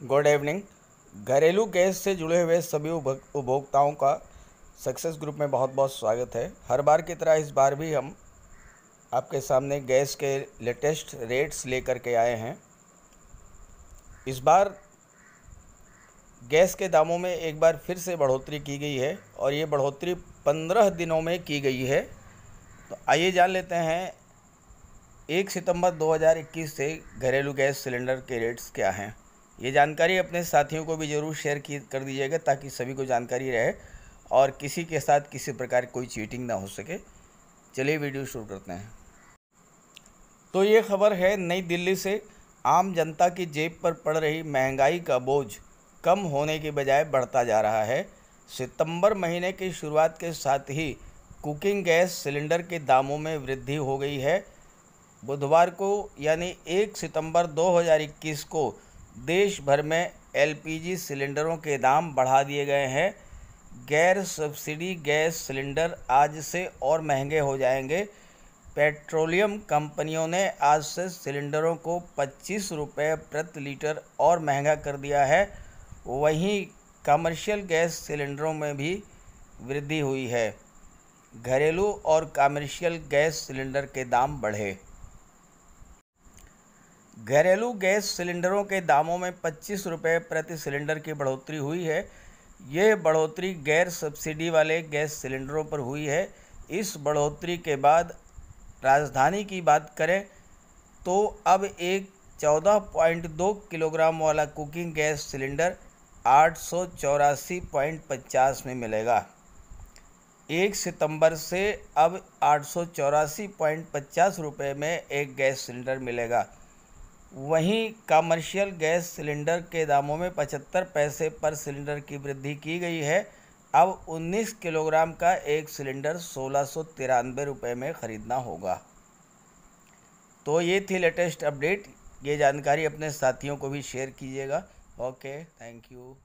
Good evening. घरेलू gas से जुड़े हुए सभी उपभोक्ताओं का सक्सेस ग्रुप में बहुत बहुत स्वागत है। हर बार की तरह इस बार भी हम आपके सामने गैस के लेटेस्ट रेट्स लेकर के आए हैं। इस बार गैस के दामों में एक बार फिर से बढ़ोतरी की गई है और ये बढ़ोतरी पंद्रह दिनों में की गई है। तो आइए जान लेते हैं, एक सितंबर 2021 से घरेलू गैस सिलेंडर के रेट्स क्या हैं। ये जानकारी अपने साथियों को भी ज़रूर शेयर की, कर दीजिएगा ताकि सभी को जानकारी रहे और किसी के साथ किसी प्रकार कोई चीटिंग ना हो सके। चलिए वीडियो शुरू करते हैं। तो ये खबर है, नई दिल्ली से आम जनता की जेब पर पड़ रही महँगाई का बोझ कम होने के बजाय बढ़ता जा रहा है। सितंबर महीने की शुरुआत के साथ ही कुकिंग गैस सिलेंडर के दामों में वृद्धि हो गई है। बुधवार को, यानी 1 सितंबर 2021 को देश भर में एलपीजी सिलेंडरों के दाम बढ़ा दिए गए हैं। गैर सब्सिडी गैस सिलेंडर आज से और महँगे हो जाएँगे। पेट्रोलियम कंपनियों ने आज से सिलेंडरों को पच्चीस रुपये प्रति लीटर और महँगा कर दिया है। वहीं कमर्शियल गैस सिलेंडरों में भी वृद्धि हुई है। घरेलू और कमर्शियल गैस सिलेंडर के दाम बढ़े। घरेलू गैस सिलेंडरों के दामों में पच्चीस रुपये प्रति सिलेंडर की बढ़ोतरी हुई है। ये बढ़ोतरी गैर सब्सिडी वाले गैस सिलेंडरों पर हुई है। इस बढ़ोतरी के बाद राजधानी की बात करें तो अब एक चौदह पॉइंट दो किलोग्राम वाला कुकिंग गैस सिलेंडर आठ में मिलेगा। एक सितंबर से अब आठ रुपये में एक गैस सिलेंडर मिलेगा। वहीं कमर्शियल गैस सिलेंडर के दामों में पचहत्तर पैसे पर सिलेंडर की वृद्धि की गई है। अब 19 किलोग्राम का एक सिलेंडर सोलह सौ रुपये में ख़रीदना होगा। तो ये थी लेटेस्ट अपडेट ये जानकारी अपने साथियों को भी शेयर कीजिएगा। Okay thank you